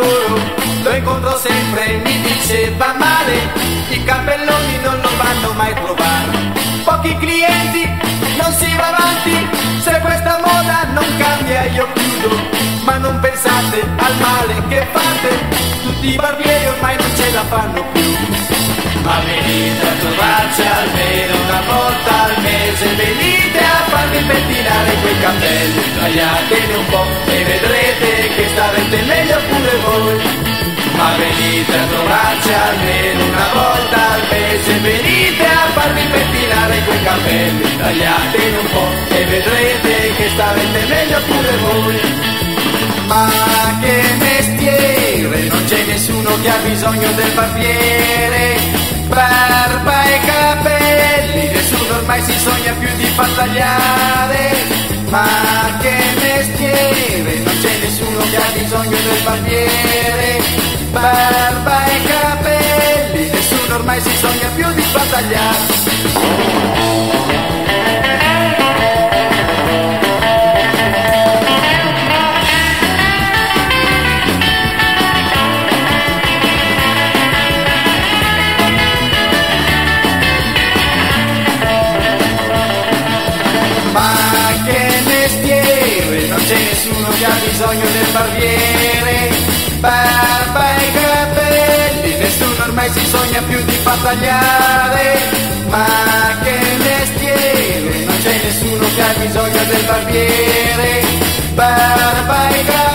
lavoro. Lo incontro sempre, mi dice va male, i cappelloni non lo vanno mai trovare. Pochi clienti, non si va avanti, se questa moda non cambia io chiudo, ma non pensate al male che fate, tutti i barbieri ormai non ce la fanno più. Ma venite a trovarci almeno una volta al mese, venite a farmi pettinare quei capelli, tagliatene un po' e vedrete che starete meglio voi. Ma venite a trovarci almeno una volta al mese, venite a farmi pettinare quei capelli, tagliatene un po' e vedrete che starete meglio pure voi. Ma che mestiere, non c'è nessuno che ha bisogno del barbiere. Barba e capelli, nessuno ormai si sogna più di far tagliare. Ma che mestiere, bisogno del barbiere. Barba e capelli, nessuno ormai si sogna più di far Barba e capelli, nessuno ormai si sogna più di far tagliare. Ma che mestiere, non c'è nessuno che ha bisogno del barbiere. Barba e capelli,